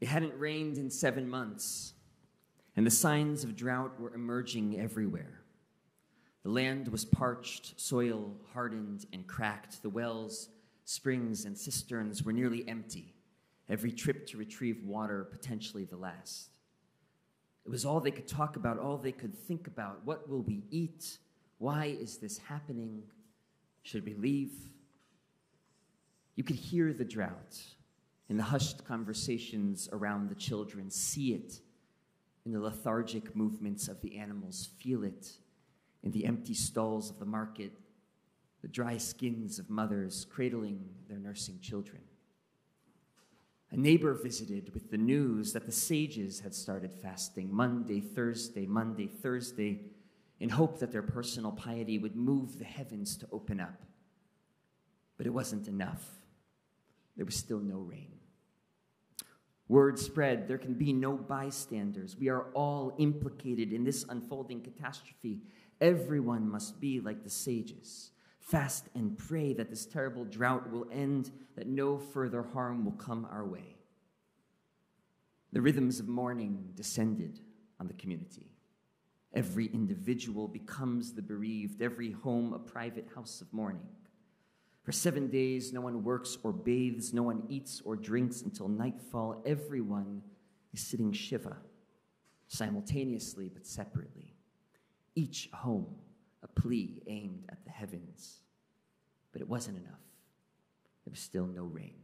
It hadn't rained in seven months, and the signs of drought were emerging everywhere. The land was parched, soil hardened and cracked. The wells, springs, and cisterns were nearly empty, every trip to retrieve water potentially the last. It was all they could talk about, all they could think about. What will we eat? Why is this happening? Should we leave? You could hear the drought in the hushed conversations around the children, see it in the lethargic movements of the animals, feel it in the empty stalls of the market, the dry skins of mothers cradling their nursing children. A neighbor visited with the news that the sages had started fasting Monday, Thursday, Monday, Thursday, in hope that their personal piety would move the heavens to open up. But it wasn't enough. There was still no rain. Word spread, there can be no bystanders. We are all implicated in this unfolding catastrophe. Everyone must be like the sages. Fast and pray that this terrible drought will end, that no further harm will come our way. The rhythms of mourning descended on the community. Every individual becomes the bereaved, every home a private house of mourning. For seven days, no one works or bathes, no one eats or drinks until nightfall. Everyone is sitting Shiva, simultaneously but separately. Each home plea aimed at the heavens. But it wasn't enough. There was still no rain.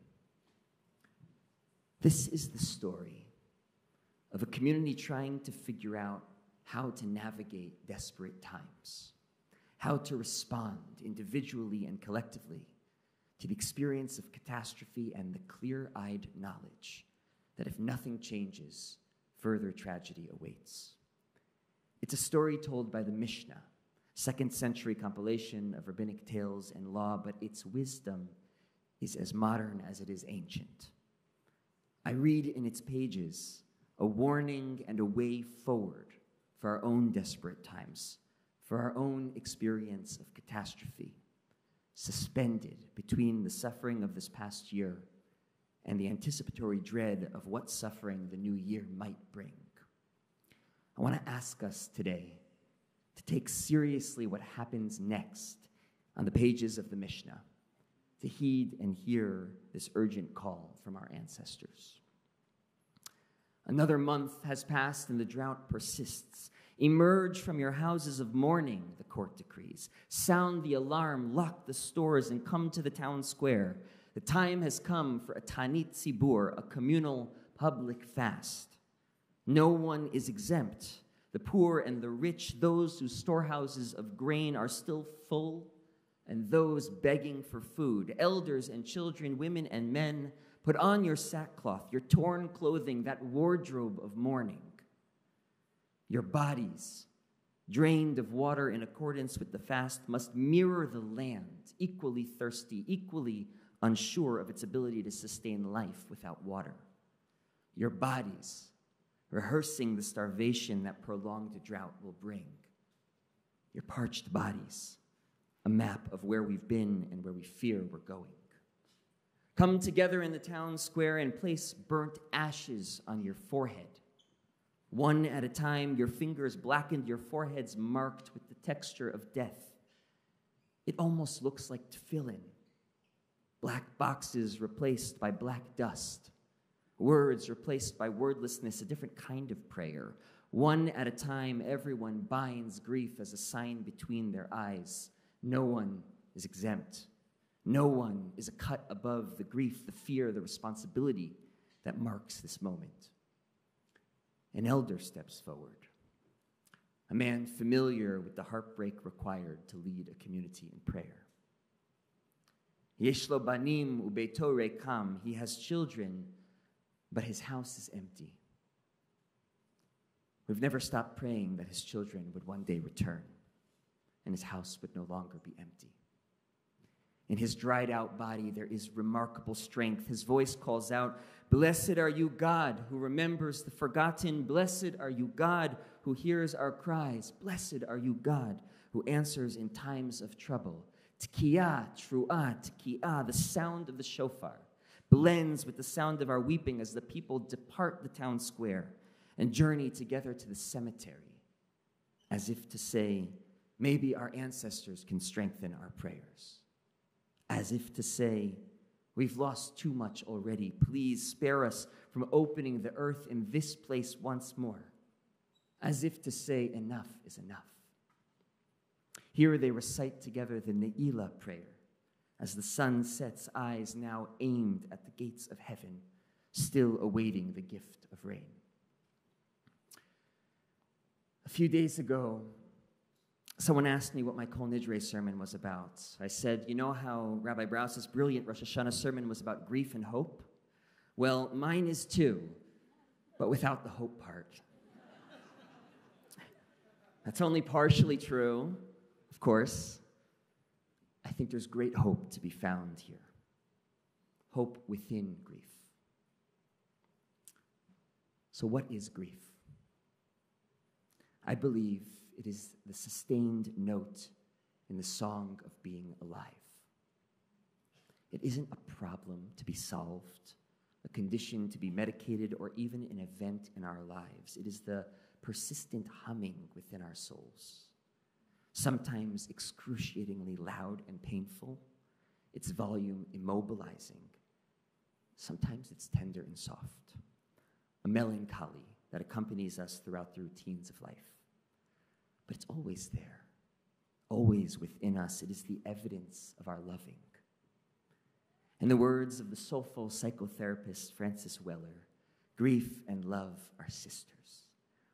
This is the story of a community trying to figure out how to navigate desperate times, how to respond individually and collectively to the experience of catastrophe and the clear eyed knowledge that if nothing changes, further tragedy awaits. It's a story told by the Mishnah, second century compilation of rabbinic tales and law, but its wisdom is as modern as it is ancient. I read in its pages a warning and a way forward for our own desperate times, for our own experience of catastrophe, suspended between the suffering of this past year and the anticipatory dread of what suffering the new year might bring. I want to ask us today to take seriously what happens next on the pages of the Mishnah, to heed and hear this urgent call from our ancestors. Another month has passed and the drought persists. Emerge from your houses of mourning, the court decrees. Sound the alarm, lock the stores, and come to the town square. The time has come for a Ta'anit Tzibur, a communal public fast. No one is exempt the poor and the rich, those whose storehouses of grain are still full, and those begging for food, elders and children, women and men, put on your sackcloth, your torn clothing, that wardrobe of mourning. Your bodies, drained of water in accordance with the fast, must mirror the land, equally thirsty, equally unsure of its ability to sustain life without water. Your bodies, rehearsing the starvation that prolonged drought will bring. Your parched bodies, a map of where we've been and where we fear we're going. Come together in the town square and place burnt ashes on your forehead. One at a time, your fingers blackened, your foreheads marked with the texture of death. It almost looks like tefillin. Black boxes replaced by black dust words replaced by wordlessness, a different kind of prayer. One at a time, everyone binds grief as a sign between their eyes. No one is exempt. No one is a cut above the grief, the fear, the responsibility that marks this moment. An elder steps forward, a man familiar with the heartbreak required to lead a community in prayer. Yeshlo banim ubeito rekam. He has children but his house is empty. We've never stopped praying that his children would one day return and his house would no longer be empty. In his dried out body, there is remarkable strength. His voice calls out, Blessed are you, God, who remembers the forgotten. Blessed are you, God, who hears our cries. Blessed are you, God, who answers in times of trouble. Tkiah, tru'ah, tkiah, the sound of the shofar blends with the sound of our weeping as the people depart the town square and journey together to the cemetery, as if to say, maybe our ancestors can strengthen our prayers. As if to say, we've lost too much already. Please spare us from opening the earth in this place once more. As if to say, enough is enough. Here they recite together the Ne'ilah prayer as the sun sets, eyes now aimed at the gates of heaven, still awaiting the gift of rain. A few days ago, someone asked me what my Kol Nidre sermon was about. I said, You know how Rabbi Brous's brilliant Rosh Hashanah sermon was about grief and hope? Well, mine is too, but without the hope part. That's only partially true, of course. I think there's great hope to be found here hope within grief. So, what is grief? I believe it is the sustained note in the song of being alive. It isn't a problem to be solved, a condition to be medicated, or even an event in our lives. It is the persistent humming within our souls sometimes excruciatingly loud and painful, its volume immobilizing. Sometimes it's tender and soft, a melancholy that accompanies us throughout the routines of life. But it's always there, always within us. It is the evidence of our loving. In the words of the soulful psychotherapist Francis Weller, grief and love are sisters.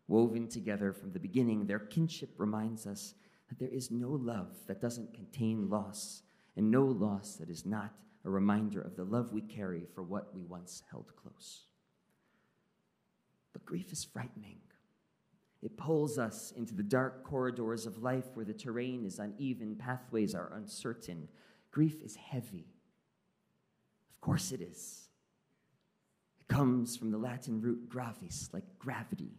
Woven together from the beginning, their kinship reminds us that there is no love that doesn't contain loss, and no loss that is not a reminder of the love we carry for what we once held close. But grief is frightening. It pulls us into the dark corridors of life where the terrain is uneven, pathways are uncertain. Grief is heavy. Of course it is. It comes from the Latin root gravis, like gravity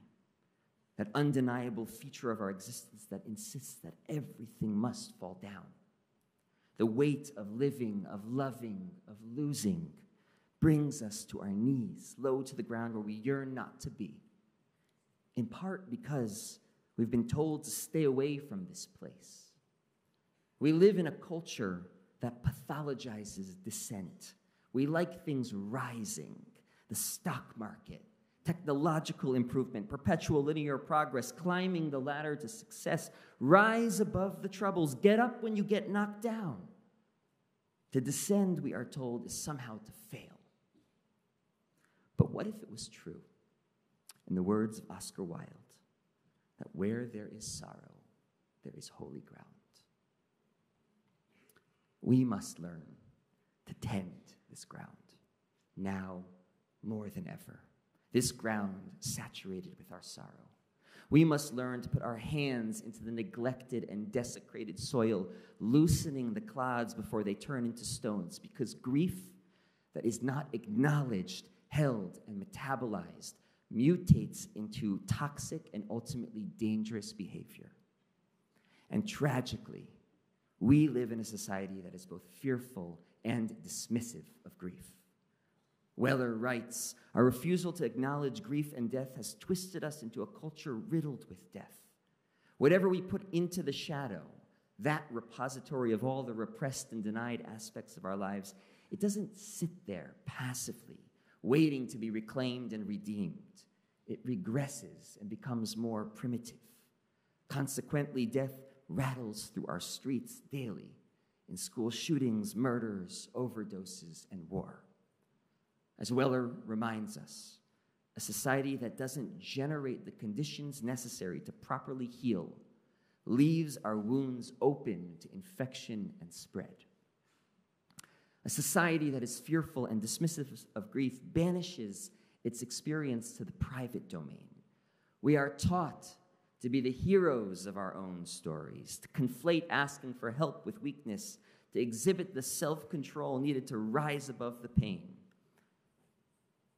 that undeniable feature of our existence that insists that everything must fall down. The weight of living, of loving, of losing brings us to our knees, low to the ground where we yearn not to be. In part because we've been told to stay away from this place. We live in a culture that pathologizes descent. We like things rising, the stock market, technological improvement, perpetual linear progress, climbing the ladder to success. Rise above the troubles. Get up when you get knocked down. To descend, we are told, is somehow to fail. But what if it was true, in the words of Oscar Wilde, that where there is sorrow, there is holy ground? We must learn to tend this ground now more than ever this ground saturated with our sorrow. We must learn to put our hands into the neglected and desecrated soil, loosening the clods before they turn into stones, because grief that is not acknowledged, held, and metabolized mutates into toxic and ultimately dangerous behavior. And tragically, we live in a society that is both fearful and dismissive of grief. Weller writes Our refusal to acknowledge grief and death has twisted us into a culture riddled with death. Whatever we put into the shadow, that repository of all the repressed and denied aspects of our lives, it doesn't sit there passively, waiting to be reclaimed and redeemed. It regresses and becomes more primitive. Consequently, death rattles through our streets daily in school shootings, murders, overdoses, and war. As Weller reminds us, a society that doesn't generate the conditions necessary to properly heal leaves our wounds open to infection and spread. A society that is fearful and dismissive of grief banishes its experience to the private domain. We are taught to be the heroes of our own stories, to conflate asking for help with weakness, to exhibit the self control needed to rise above the pain.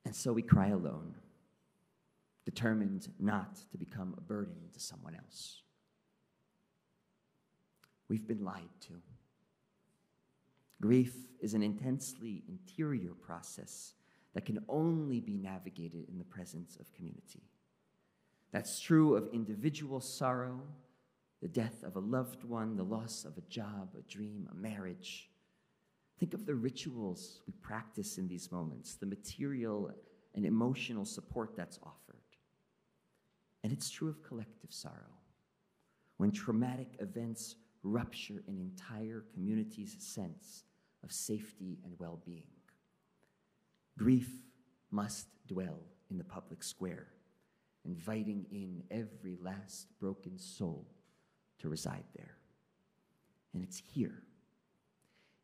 And so we cry alone. determined not to become a burden to someone else. We've been lied to. Grief is an intensely interior process that can only be navigated in the presence of community. That's true of individual sorrow, the death of a loved one, the loss of a job, a dream, a marriage. Think of the rituals we practice in these moments, the material and emotional support that's offered. And it's true of collective sorrow. When traumatic events rupture an entire community's sense of safety and well being. Grief must dwell in the public square, inviting in every last broken soul to reside there. And it's here,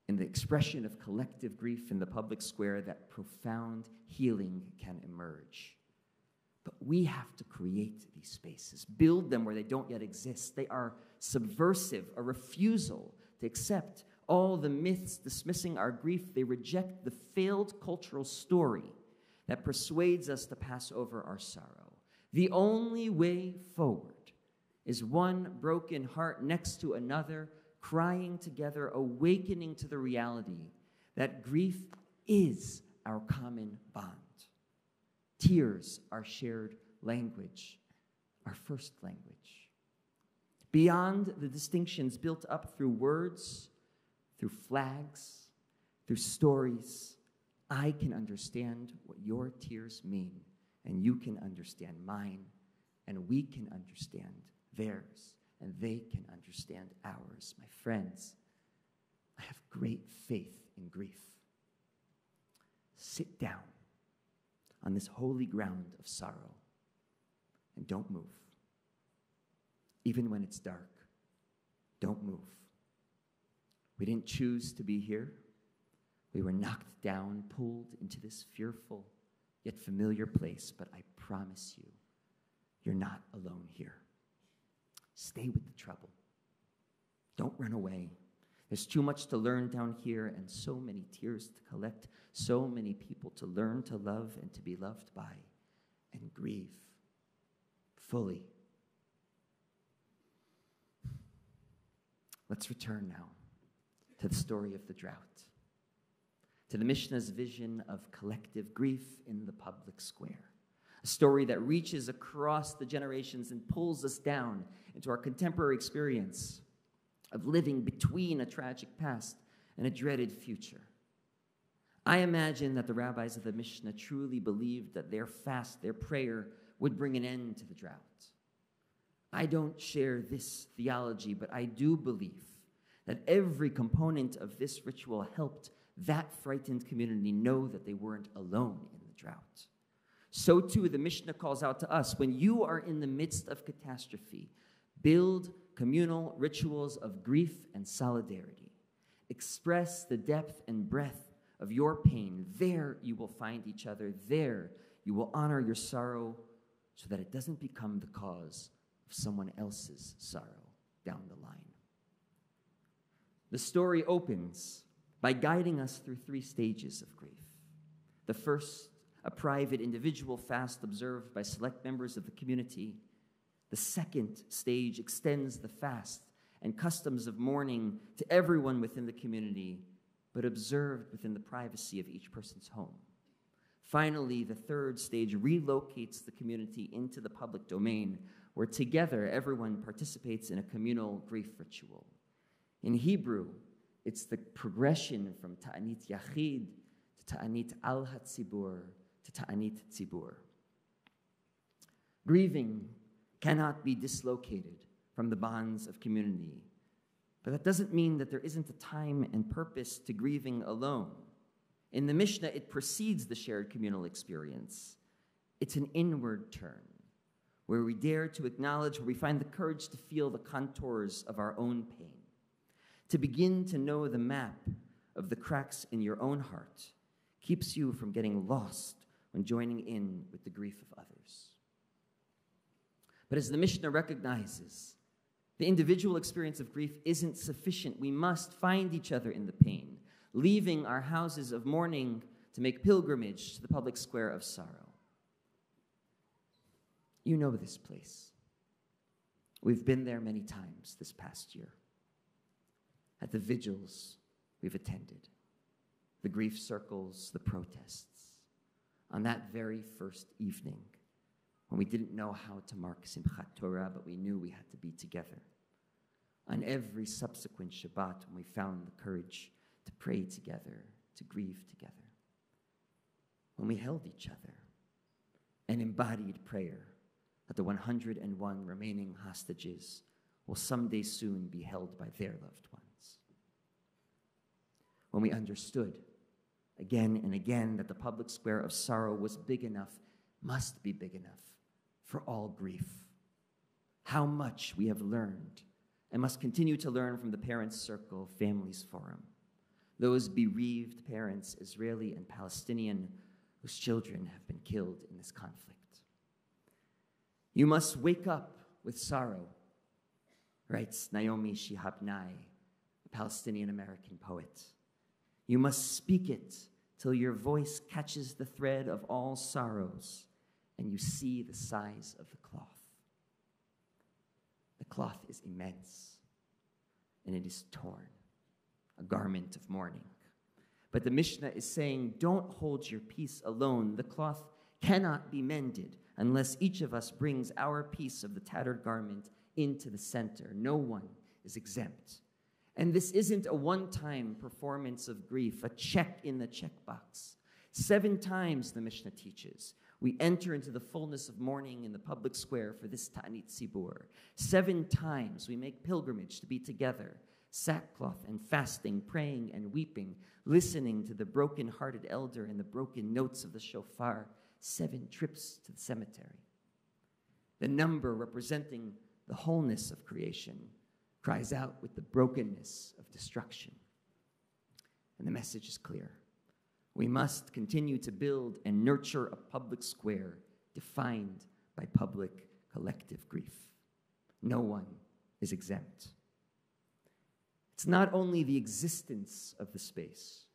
in the expression of collective grief in the public square, that profound healing can emerge. But we have to create these spaces, build them where they don't yet exist. They are subversive, a refusal to accept all the myths dismissing our grief. They reject the failed cultural story that persuades us to pass over our sorrow. The only way forward is one broken heart next to another, crying together, awakening to the reality that grief is our common bond. Tears are shared language, our first language. Beyond the distinctions built up through words, through flags, through stories, I can understand what your tears mean, and you can understand mine, and we can understand theirs, and they can understand ours. My friends, I have great faith in grief. Sit down on this holy ground of sorrow and don't move. Even when it's dark, don't move. We didn't choose to be here. We were knocked down, pulled into this fearful yet familiar place, but I promise you, you're not alone here. Stay with the trouble. Don't run away. There's too much to learn down here and so many tears to collect, so many people to learn to love and to be loved by and grieve fully. Let's return now to the story of the drought, to the Mishnah's vision of collective grief in the public square, a story that reaches across the generations and pulls us down into our contemporary experience of living between a tragic past and a dreaded future. I imagine that the rabbis of the Mishnah truly believed that their fast, their prayer, would bring an end to the drought. I don't share this theology, but I do believe that every component of this ritual helped that frightened community know that they weren't alone in the drought. So, too, the Mishnah calls out to us when you are in the midst of catastrophe, build communal rituals of grief and solidarity. Express the depth and breadth of your pain. There you will find each other. There you will honor your sorrow so that it doesn't become the cause of someone else's sorrow down the line. The story opens by guiding us through three stages of grief. The first, a private individual fast observed by select members of the community the second stage extends the fast and customs of mourning to everyone within the community, but observed within the privacy of each person's home. Finally, the third stage relocates the community into the public domain, where together everyone participates in a communal grief ritual. In Hebrew, it's the progression from Ta'anit Yachid to Ta'anit Al Hatzibur to Ta'anit Tzibur. Grieving cannot be dislocated from the bonds of community. But that doesn't mean that there isn't a time and purpose to grieving alone. In the Mishnah, it precedes the shared communal experience. It's an inward turn where we dare to acknowledge, where we find the courage to feel the contours of our own pain, to begin to know the map of the cracks in your own heart, keeps you from getting lost when joining in with the grief of others. But as the Mishnah recognizes, the individual experience of grief isn't sufficient. We must find each other in the pain, leaving our houses of mourning to make pilgrimage to the public square of sorrow. You know this place. We've been there many times this past year. At the vigils we've attended, the grief circles, the protests. On that very first evening, when we didn't know how to mark Simchat Torah, but we knew we had to be together. On every subsequent Shabbat, when we found the courage to pray together, to grieve together. When we held each other and embodied prayer that the 101 remaining hostages will someday soon be held by their loved ones. When we understood again and again that the public square of sorrow was big enough, must be big enough for all grief. How much we have learned and must continue to learn from the Parents Circle Families Forum. Those bereaved parents, Israeli and Palestinian, whose children have been killed in this conflict. You must wake up with sorrow, writes Naomi Shihab Nye, a Palestinian American poet. You must speak it till your voice catches the thread of all sorrows and you see the size of the cloth. The cloth is immense and it is torn, a garment of mourning. But the Mishnah is saying, don't hold your piece alone. The cloth cannot be mended unless each of us brings our piece of the tattered garment into the center. No one is exempt. And this isn't a one time performance of grief, a check in the checkbox. Seven times, the Mishnah teaches, we enter into the fullness of mourning in the public square for this Ta'anit Tzibur. Seven times we make pilgrimage to be together, sackcloth and fasting, praying and weeping, listening to the broken hearted elder and the broken notes of the shofar. Seven trips to the cemetery. The number representing the wholeness of creation cries out with the brokenness of destruction. And the message is clear we must continue to build and nurture a public square defined by public collective grief. No one is exempt. It's not only the existence of the space,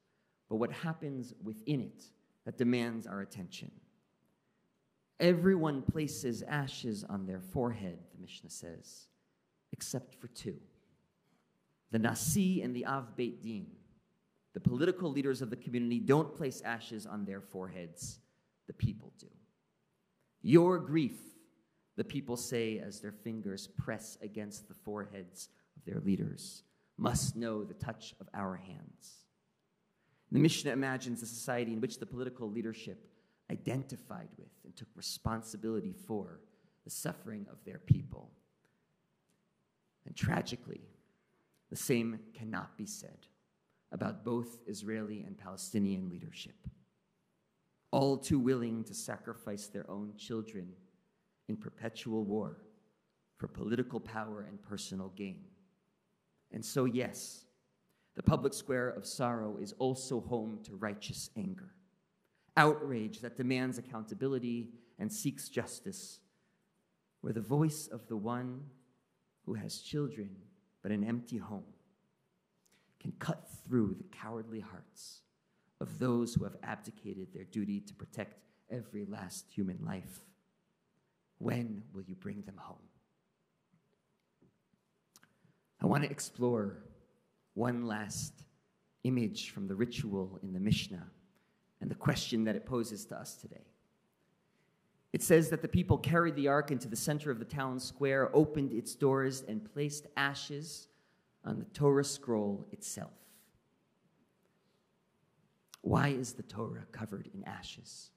but what happens within it that demands our attention. Everyone places ashes on their forehead, the Mishnah says, except for two the Nasi and the Av Beit Din the political leaders of the community don't place ashes on their foreheads, the people do. Your grief, the people say as their fingers press against the foreheads of their leaders, must know the touch of our hands. The Mishnah imagines a society in which the political leadership identified with and took responsibility for the suffering of their people. And tragically, the same cannot be said about both Israeli and Palestinian leadership, all too willing to sacrifice their own children in perpetual war for political power and personal gain. And so, yes, the public square of sorrow is also home to righteous anger, outrage that demands accountability and seeks justice, where the voice of the one who has children but an empty home can cut through the cowardly hearts of those who have abdicated their duty to protect every last human life. When will you bring them home? I want to explore one last image from the ritual in the Mishnah and the question that it poses to us today. It says that the people carried the ark into the center of the town square, opened its doors, and placed ashes on the Torah scroll itself. Why is the Torah covered in ashes?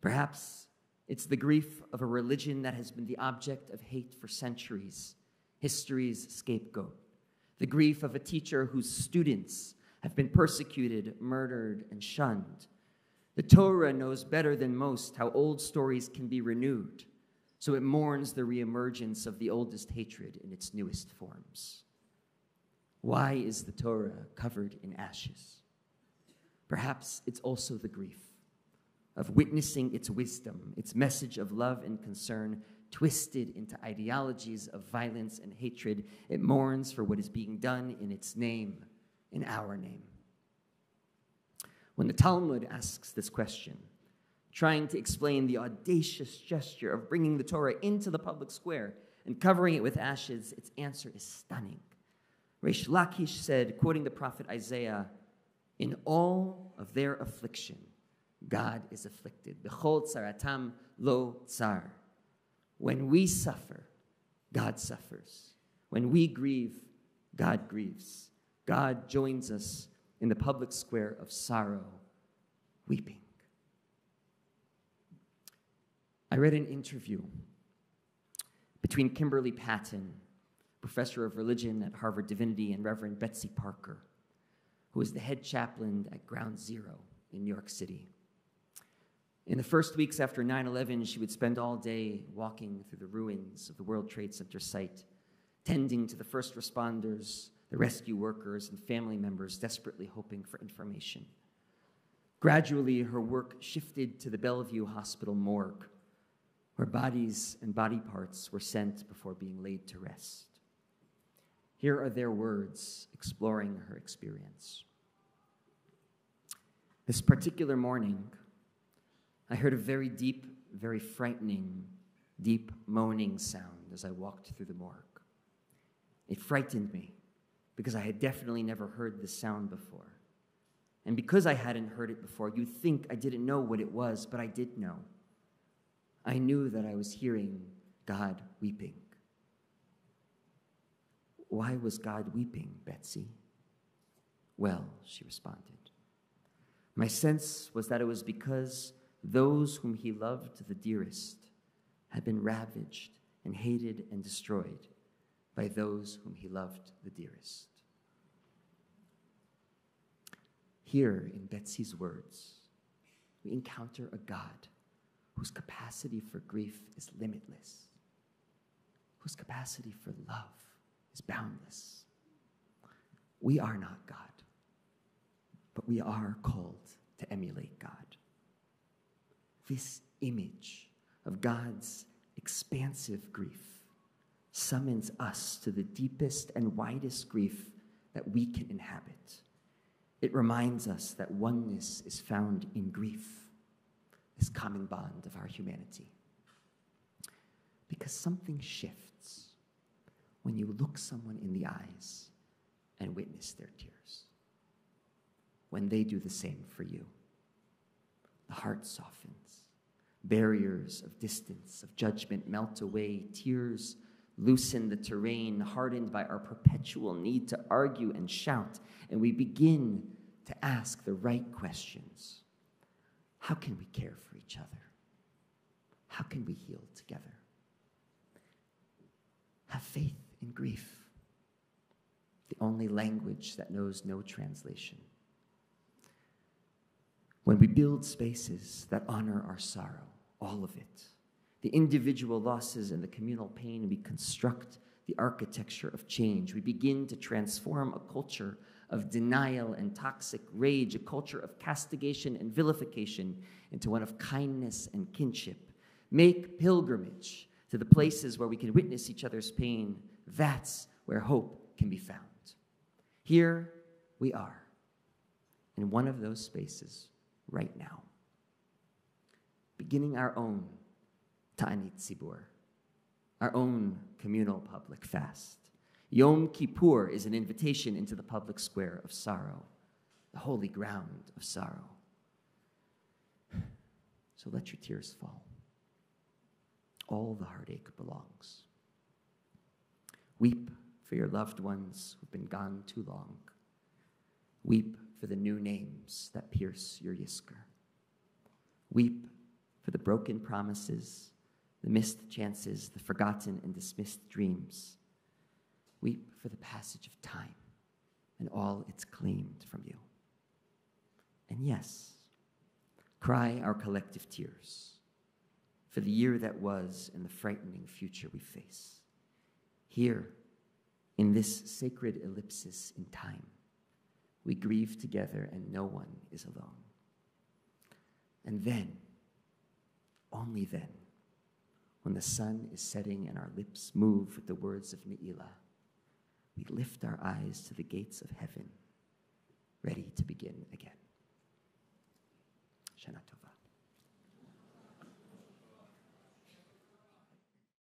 Perhaps it's the grief of a religion that has been the object of hate for centuries, history's scapegoat. The grief of a teacher whose students have been persecuted, murdered, and shunned. The Torah knows better than most how old stories can be renewed so it mourns the reemergence of the oldest hatred in its newest forms. Why is the Torah covered in ashes? Perhaps it's also the grief of witnessing its wisdom, its message of love and concern, twisted into ideologies of violence and hatred. It mourns for what is being done in its name, in our name. When the Talmud asks this question, trying to explain the audacious gesture of bringing the Torah into the public square and covering it with ashes, its answer is stunning. Reish Lakish said, quoting the prophet Isaiah, In all of their affliction, God is afflicted. Bechol tsaratam lo tsar. When we suffer, God suffers. When we grieve, God grieves. God joins us in the public square of sorrow, weeping. I read an interview between Kimberly Patton, professor of religion at Harvard Divinity, and Reverend Betsy Parker, who was the head chaplain at Ground Zero in New York City. In the first weeks after 9 11, she would spend all day walking through the ruins of the World Trade Center site, tending to the first responders, the rescue workers, and family members desperately hoping for information. Gradually, her work shifted to the Bellevue Hospital morgue, where bodies and body parts were sent before being laid to rest. Here are their words exploring her experience. This particular morning, I heard a very deep, very frightening, deep moaning sound as I walked through the morgue. It frightened me because I had definitely never heard this sound before. And because I hadn't heard it before, you'd think I didn't know what it was, but I did know. I knew that I was hearing God weeping. Why was God weeping, Betsy? Well, she responded. My sense was that it was because those whom he loved the dearest had been ravaged and hated and destroyed by those whom he loved the dearest. Here in Betsy's words, we encounter a God whose capacity for grief is limitless, whose capacity for love is boundless. We are not God, but we are called to emulate God this image of God's expansive grief summons us to the deepest and widest grief that we can inhabit. It reminds us that oneness is found in grief, this common bond of our humanity. Because something shifts when you look someone in the eyes and witness their tears, when they do the same for you the heart softens. Barriers of distance, of judgment melt away. Tears loosen the terrain, hardened by our perpetual need to argue and shout. And we begin to ask the right questions How can we care for each other? How can we heal together? Have faith in grief, the only language that knows no translation. When we build spaces that honor our sorrow, all of it, the individual losses and the communal pain, we construct the architecture of change. We begin to transform a culture of denial and toxic rage, a culture of castigation and vilification, into one of kindness and kinship. Make pilgrimage to the places where we can witness each other's pain. That's where hope can be found. Here we are, in one of those spaces right now. Beginning our own Ta'anit Tzibur, our own communal public fast. Yom Kippur is an invitation into the public square of sorrow, the holy ground of sorrow. So let your tears fall. All the heartache belongs. Weep for your loved ones who've been gone too long. Weep for the new names that pierce your Yizkor. Weep for the broken promises, the missed chances, the forgotten and dismissed dreams. Weep for the passage of time and all it's claimed from you. And yes, cry our collective tears for the year that was and the frightening future we face. Here, in this sacred ellipsis in time, we grieve together and no one is alone. And then, only then, when the sun is setting and our lips move with the words of Ne'ilah, we lift our eyes to the gates of heaven, ready to begin again. Shana Tova.